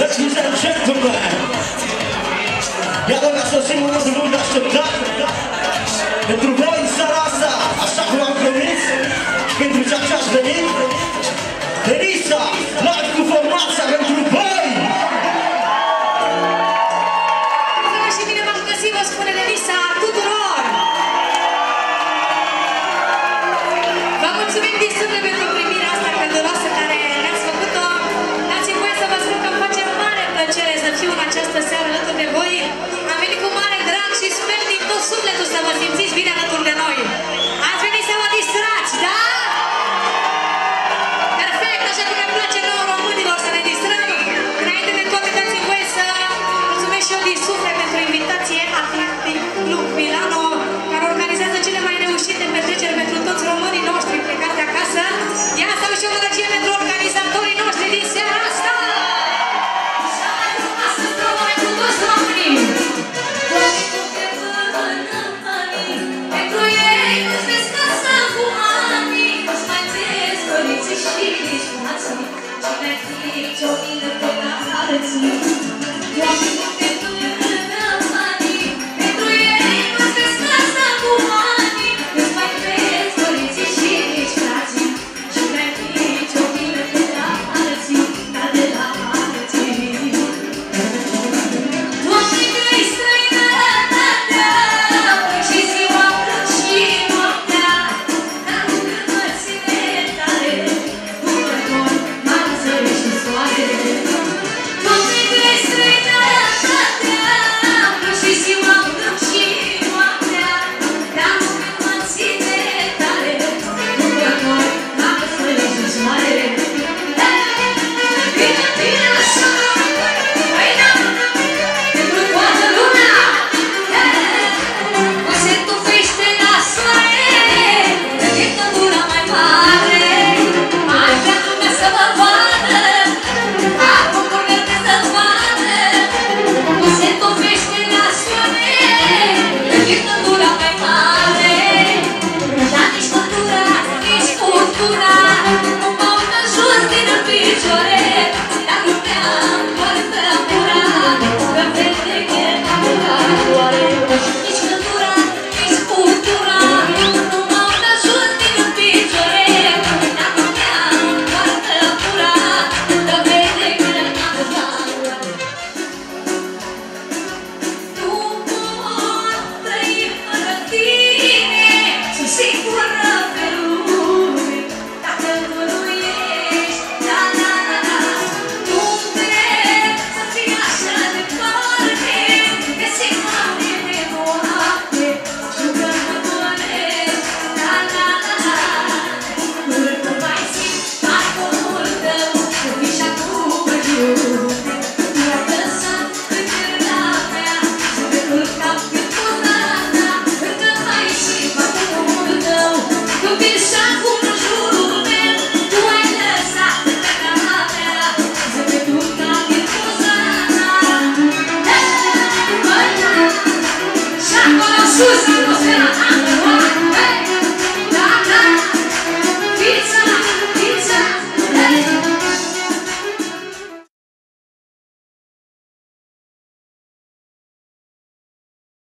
Ladies and gentlemen, ja do nas otrzymujemy również tak, że drugi zaraz 종이는 또 나가르지.